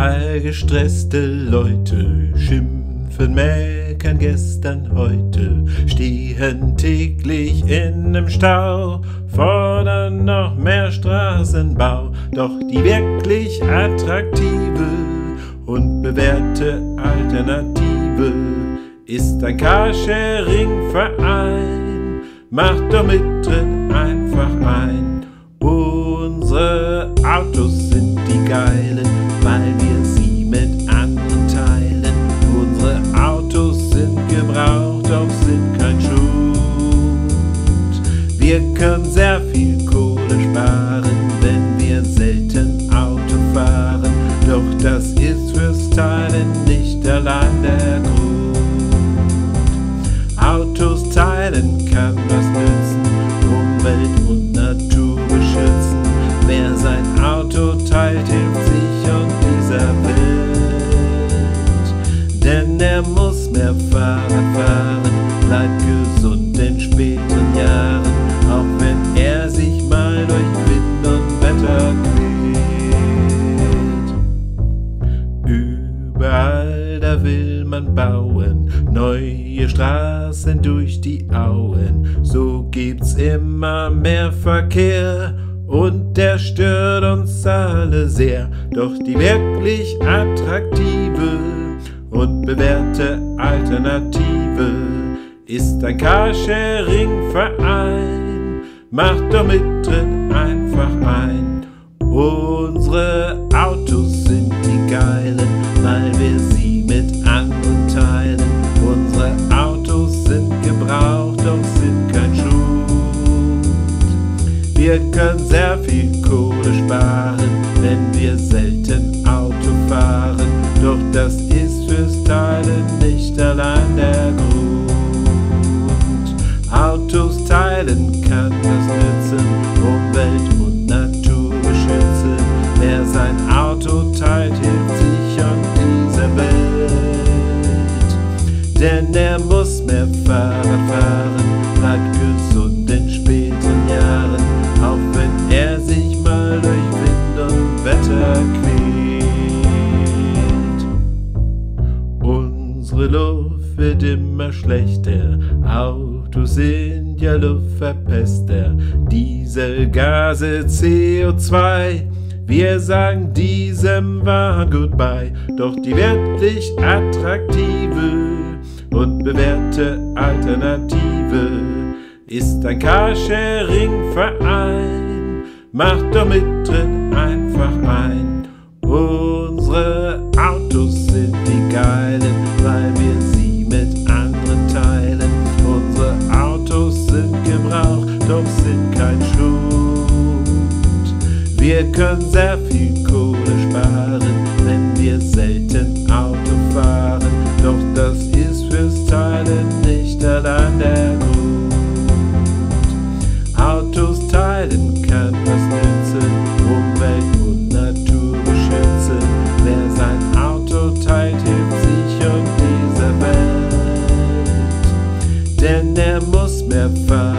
Zwei gestresste Leute schimpfen, meckern gestern, heute, stehen täglich in nem Stau, fordern noch mehr Straßenbau. Doch die wirklich attraktive und bewährte Alternative ist ein Carsharing-Verein. Macht doch mit, tritt einfach ein. Unsere Autos sind die geilen, Wir können sehr viel Kohle sparen, wenn wir selten Auto fahren. Doch das ist fürs Teilen nicht allein der Grund. Autos teilen kann was nützen, Umwelt und Natur beschützen. Wer sein Auto teilt, hilft sich und dieser Welt. Denn er muss mehr Fahrrad fahren, neue Straßen durch die Auen. So gibt's immer mehr Verkehr und der stört uns alle sehr. Doch die wirklich attraktive und bewährte Alternative ist ein Carsharing-Verein. Macht doch mit, tritt einfach ein. Unsere Autos Wir können sehr viel Kohle sparen, wenn wir selten Auto fahren. Doch das ist fürs Teilen nicht allein der Grund. Autos teilen kann das nützen, Umwelt und Natur beschützen. Wer sein Auto teilt, hilft sich und dieser Welt. Denn er muss mehr Fahrrad fahren, bleibt gesund in späten Jahren, auch wenn er sich mal durch Wind und Wetter quält. Unsere Luft wird immer schlechter, Autos sind ja Luftverpester, Dieselgase, CO2. Wir sagen diesem Wahn goodbye, doch die wirklich attraktive und bewährte Alternative ist ein Carsharing-Verein. Macht doch mit, tritt einfach ein. Unsere Autos sind die geilen, weil wir sie mit anderen teilen. Unsere Autos sind Gebrauch, doch sind kein Schuld. Wir können sehr viel Kohle sparen, wenn wir selten Auto fahren. Doch das ist fürs Teilen nicht allein der Grund. Demo Smith.